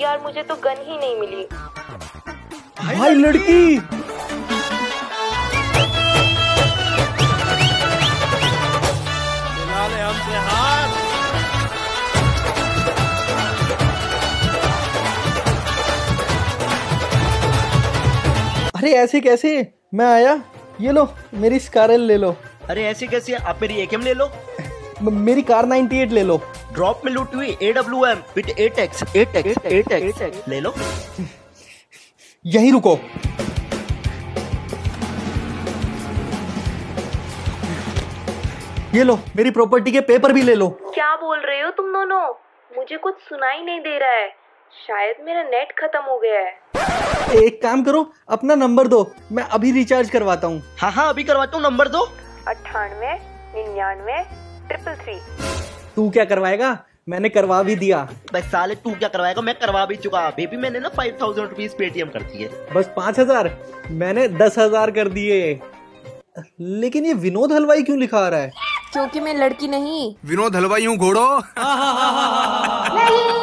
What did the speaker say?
यार मुझे तो गन ही नहीं मिली। भाई लड़की। हमसे हाथ अरे ऐसे कैसे? मैं आया। ये लो मेरी स्कारल ले लो। अरे ऐसे कैसे आप मेरी एकेम ले लो। म- मेरी कार 98 ले लो। ड्रॉप में लूटी हुई A W M with eight x eight x eight x ले लो। यहीं रुको। ये लो मेरी प्रॉपर्टी के पेपर भी ले लो। क्या बोल रहे हो तुम दोनों? मुझे कुछ सुनाई नहीं दे रहा है। शायद मेरा नेट खत्म हो गया है। एक काम करो अपना नंबर दो। मैं अभी रिचार्ज करवाता हूँ। हाँ हाँ अभी करवाता हूँ नंबर दो। अट्ठानवे निन्यानवे ट्रिपल थ्री तू क्या करवाएगा? मैंने करवा भी दिया। भाई साले तू क्या करवाएगा? मैं करवा भी चुका। बेबी मैंने ना फाइव थाउज़ेंड रुपीज़ पेटीएम कर दिए। बस पाँच हज़ार? मैंने दस हज़ार कर दिए। लेकिन ये विनोद हलवाई क्यों लिखा आ रहा है? क्योंकि मैं लड़की नहीं। विनोद हलवाई हूँ घोड़ो। नहीं।